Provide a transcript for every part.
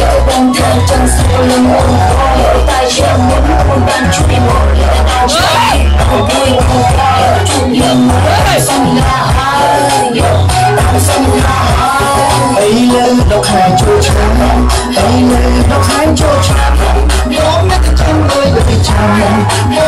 យកបងធ្វើចឹងស្រួលលំងយកតែជាមុនមុនបានជួយមកយកដល់ឆ្លៃមួយមួយជួយយើងសំឡាយកតាមសំឡាអីលើដល់ខែជួយឆ្នាំអីលើដល់ខែជួយឆ្នាំមកមកទៅចាំអើយទៅចាំមកមកទៅ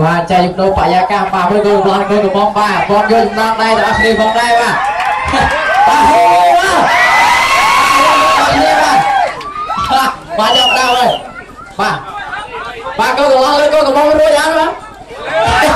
បាទចាយដូរបរិយាកាសបាទមើលកូនកន្លងកូនកំងបាទបងយកចំណងដែរដល់គ្នាផងដែរបាទបាទហូបាទបាទយកដល់ហើយបាទបាទកូនកន្លងលើកូនកំងរួចអត់បាទបាទ